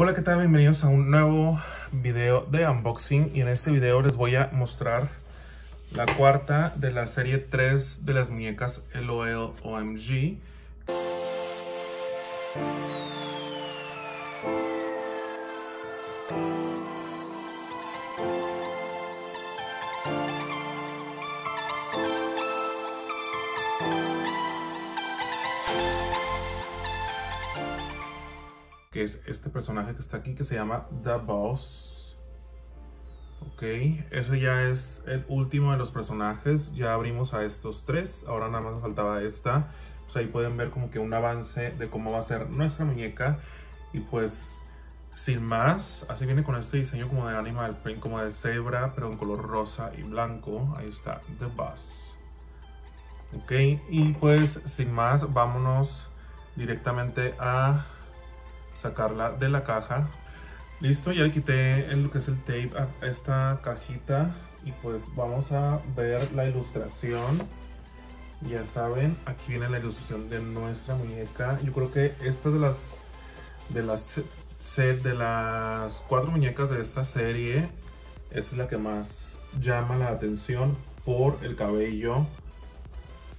Hola, ¿qué tal? Bienvenidos a un nuevo video de unboxing y en este video les voy a mostrar la cuarta de la serie 3 de las muñecas LOL OMG. Que es este personaje que está aquí que se llama The Boss. Ok, eso ya es el último de los personajes. Ya abrimos a estos tres. Ahora nada más nos faltaba esta. Pues ahí pueden ver como que un avance de cómo va a ser nuestra muñeca. Y pues, sin más, así viene con este diseño como de animal print, como de cebra, pero en color rosa y blanco. Ahí está, The Boss. Ok, y pues, sin más, vámonos directamente a sacarla de la caja. Listo, ya le quité lo que es el tape a esta cajita y pues vamos a ver la ilustración. Ya saben, aquí viene la ilustración de nuestra muñeca. Yo creo que esta de las de las set de las cuatro muñecas de esta serie, esta es la que más llama la atención por el cabello.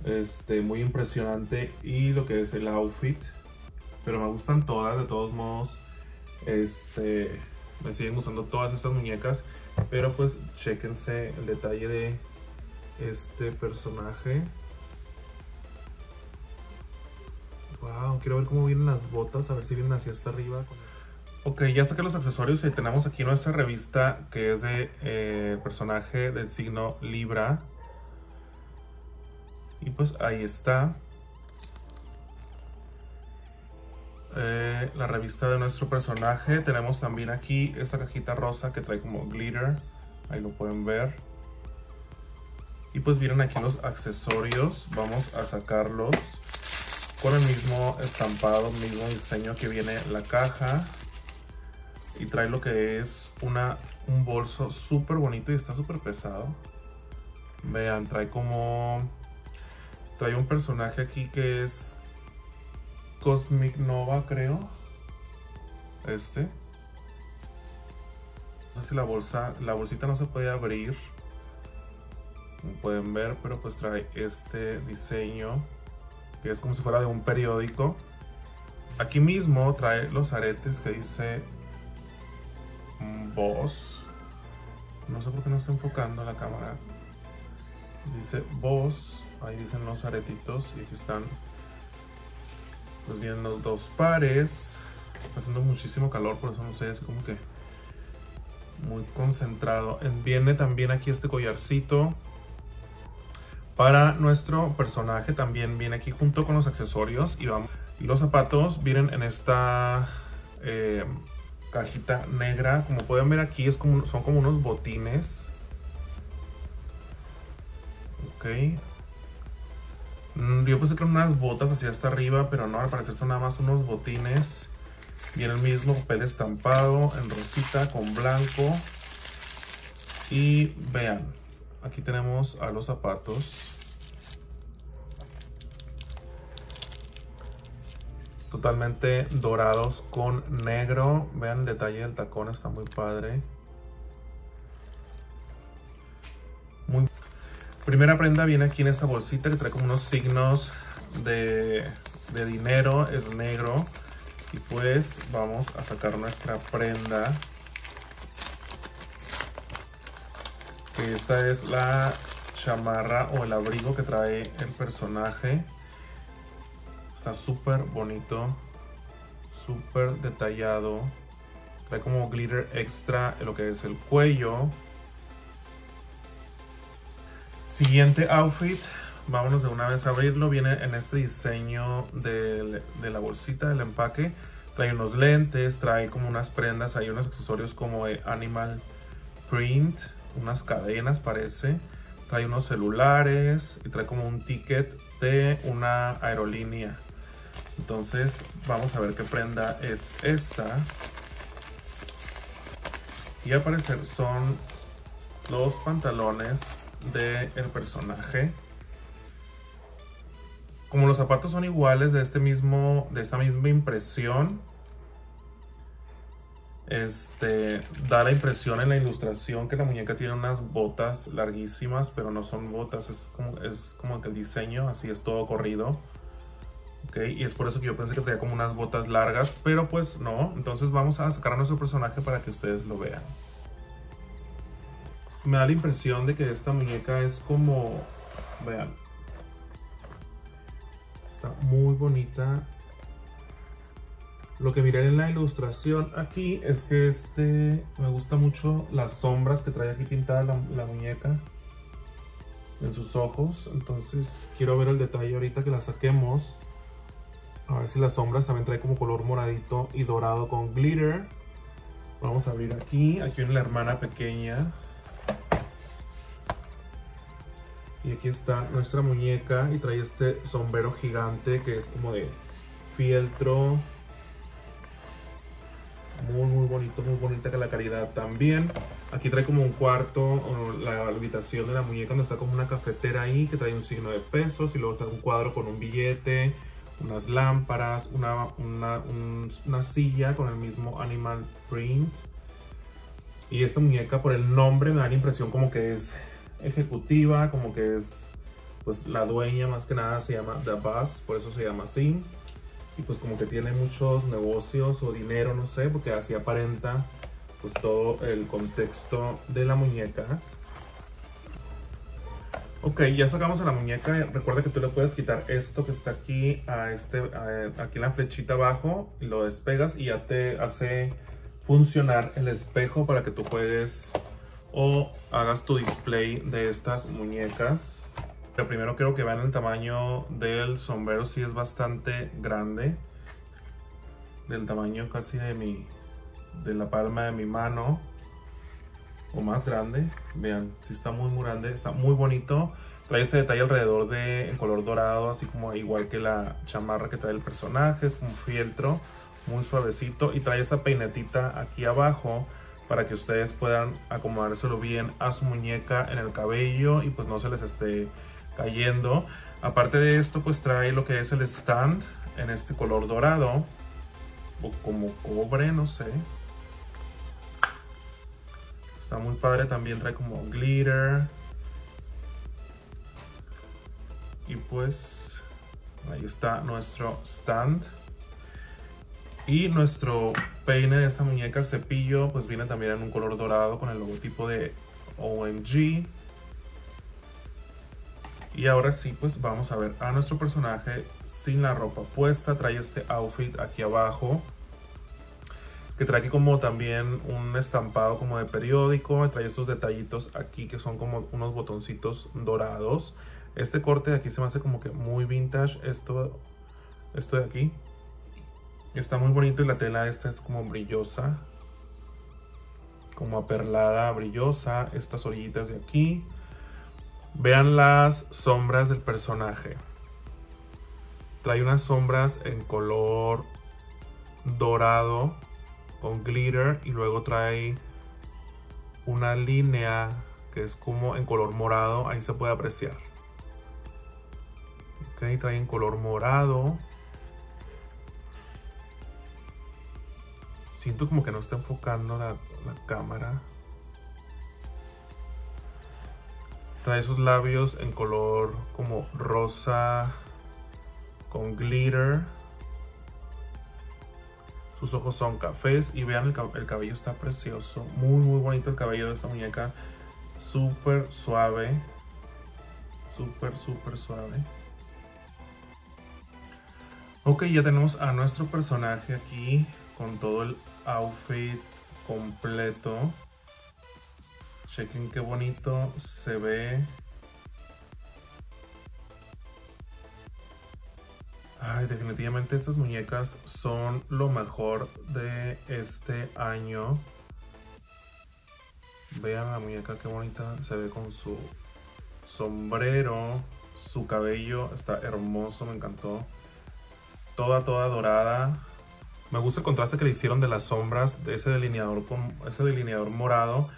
Este, muy impresionante y lo que es el outfit pero me gustan todas, de todos modos, este, me siguen gustando todas estas muñecas, pero pues chequense el detalle de este personaje. Wow, quiero ver cómo vienen las botas, a ver si vienen hacia hasta arriba. Ok, ya saqué los accesorios y tenemos aquí nuestra revista que es de eh, personaje del signo Libra. Y pues ahí está. Eh, la revista de nuestro personaje. Tenemos también aquí esta cajita rosa que trae como glitter. Ahí lo pueden ver. Y pues vienen aquí los accesorios. Vamos a sacarlos con el mismo estampado, mismo diseño que viene la caja. Y trae lo que es una, un bolso súper bonito y está súper pesado. Vean, trae como... Trae un personaje aquí que es Cosmic Nova, creo. Este. No sé si la bolsa, la bolsita no se puede abrir. Como pueden ver, pero pues trae este diseño. Que es como si fuera de un periódico. Aquí mismo trae los aretes que dice Boss. No sé por qué no está enfocando la cámara. Dice Boss. Ahí dicen los aretitos y aquí están pues vienen los dos pares. Está haciendo muchísimo calor, por eso no sé, es como que muy concentrado. Viene también aquí este collarcito. Para nuestro personaje también viene aquí junto con los accesorios. Y vamos. Los zapatos vienen en esta eh, cajita negra. Como pueden ver aquí es como, son como unos botines. Ok, yo pensé que eran unas botas hacia hasta arriba, pero no, al parecer son nada más unos botines. Y en el mismo papel estampado, en rosita con blanco. Y vean, aquí tenemos a los zapatos. Totalmente dorados con negro. Vean el detalle del tacón, está muy padre. Primera prenda viene aquí en esta bolsita que trae como unos signos de, dinero, es negro. Y pues vamos a sacar nuestra prenda. esta es la chamarra o el abrigo que trae el personaje. Está súper bonito, súper detallado. Trae como glitter extra en lo que es el cuello. Siguiente outfit, vámonos de una vez a abrirlo. Viene en este diseño de, la bolsita, del empaque. Trae unos lentes, trae como unas prendas, hay unos accesorios como animal print, unas cadenas parece. Trae unos celulares y trae como un ticket de una aerolínea. Entonces vamos a ver qué prenda es esta. Y al parecer son los pantalones del el personaje. Como los zapatos son iguales de este mismo, de esta misma impresión, Este, da la impresión en la ilustración que la muñeca tiene unas botas larguísimas, pero no son botas, es como, es como que el diseño, así es todo corrido. Okay, y es por eso que yo pensé que tenía como unas botas largas, pero pues no. Entonces vamos a sacar a nuestro personaje para que ustedes lo vean. Me da la impresión de que esta muñeca es como... Vean. Está muy bonita lo que miré en la ilustración aquí es que este me gusta mucho las sombras que trae aquí pintada la, muñeca en sus ojos. Entonces quiero ver el detalle ahorita que la saquemos. A ver si las sombras también trae como color moradito y dorado con glitter. Vamos a abrir aquí. Aquí viene la hermana pequeña. Y aquí está nuestra muñeca y trae este sombrero gigante que es como de fieltro muy muy bonito, muy bonita que la calidad también. Aquí trae como un cuarto, la habitación de la muñeca donde está como una cafetera ahí que trae un signo de pesos y luego está un cuadro con un billete, unas lámparas, una, una, una silla con el mismo animal print. Y esta muñeca por el nombre me da la impresión como que es ejecutiva, como que es pues la dueña más que nada se llama The Boss, por eso se llama así y pues como que tiene muchos negocios o dinero, no sé, porque así aparenta pues todo el contexto de la muñeca. Ok, ya sacamos a la muñeca. Recuerda que tú le puedes quitar esto que está aquí, a este, aquí en la flechita abajo, y lo despegas y ya te hace funcionar el espejo para que tú juegues o hagas tu display de estas muñecas primero quiero que vean el tamaño del sombrero, si es bastante grande. Del tamaño casi de mi, de la palma de mi mano. O más grande. Vean, si está muy muy grande, está muy bonito. Trae este detalle alrededor de en color dorado, así como igual que la chamarra que trae el personaje. Es como fieltro, muy suavecito. Y trae esta peinetita aquí abajo para que ustedes puedan acomodárselo bien a su muñeca en el cabello y pues no se les esté cayendo. Aparte de esto, pues trae lo que es el stand en este color dorado. O como cobre, no sé. Está muy padre, también trae como glitter. Y pues ahí está nuestro stand. Y nuestro peine de esta muñeca, el cepillo, pues viene también en un color dorado con el logotipo de OMG. Y ahora sí, pues vamos a ver a nuestro personaje sin la ropa puesta. Trae este outfit aquí abajo. Que trae aquí como también un estampado como de periódico. Trae estos detallitos aquí que son como unos botoncitos dorados. Este corte de aquí se me hace como que muy vintage. Esto, esto de aquí. Está muy bonito y la tela esta es como brillosa. Como aperlada, brillosa. Estas orillitas de aquí. Vean las sombras del personaje. Trae unas sombras en color dorado con glitter y luego trae una línea que es como en color morado, ahí se puede apreciar. Ok, trae en color morado. Siento como que no está enfocando la, cámara. Trae sus labios en color como rosa con glitter. Sus ojos son cafés y vean el, cabello está precioso. Muy muy bonito el cabello de esta muñeca. Súper suave. Súper súper suave. Ok, ya tenemos a nuestro personaje aquí con todo el outfit completo. Chequen qué bonito se ve. Ay, definitivamente estas muñecas son lo mejor de este año. Vean la muñeca qué bonita se ve con su sombrero. Su cabello está hermoso, me encantó. Toda, toda dorada. Me gusta el contraste que le hicieron de las sombras, de ese delineador, con, ese delineador morado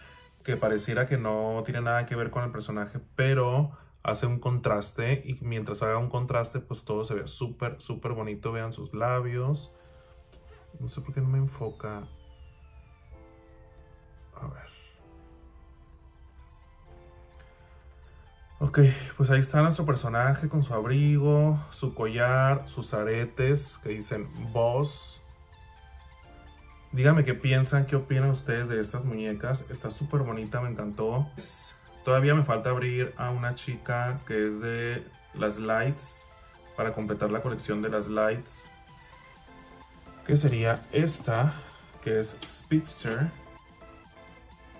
que pareciera que no tiene nada que ver con el personaje, pero hace un contraste y mientras haga un contraste pues todo se vea súper, súper bonito. Vean sus labios. No sé por qué no me enfoca. A ver. Ok, pues ahí está nuestro personaje con su abrigo, su collar, sus aretes que dicen Boss. Díganme qué piensan, qué opinan ustedes de estas muñecas. Está súper bonita, me encantó. Todavía me falta abrir a una chica que es de las Lights para completar la colección de las Lights. Que sería esta, que es Speedster.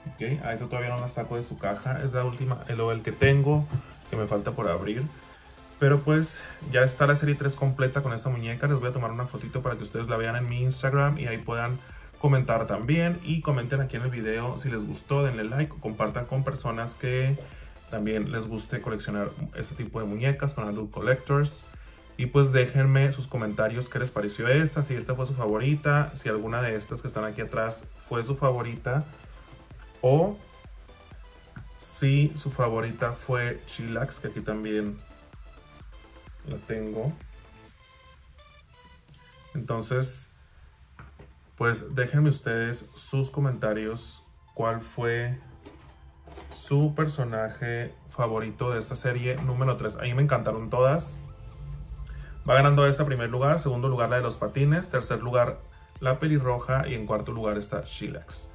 Ok, a esa todavía no la saco de su caja. Es la última, el, el que tengo, que me falta por abrir. Pero pues ya está la serie 3 completa con esta muñeca. Les voy a tomar una fotito para que ustedes la vean en mi Instagram y ahí puedan comentar también. Y comenten aquí en el video si les gustó, denle like compartan con personas que también les guste coleccionar este tipo de muñecas con Adult Collectors. Y pues déjenme sus comentarios qué les pareció esta, si esta fue su favorita, si alguna de estas que están aquí atrás fue su favorita. O si su favorita fue Chillax, que aquí también la tengo. Entonces, pues déjenme ustedes sus comentarios. ¿Cuál fue su personaje favorito de esta serie número 3? A mí me encantaron todas. Va ganando esta primer lugar, segundo lugar la de los patines, tercer lugar la pelirroja y en cuarto lugar está Chillax.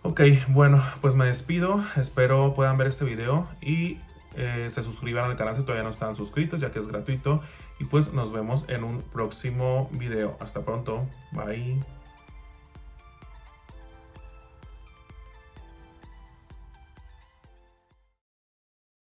Ok, bueno, pues me despido. Espero puedan ver este video y eh, se suscriban al canal si todavía no están suscritos, ya que es gratuito. Y pues nos vemos en un próximo video. Hasta pronto. Bye.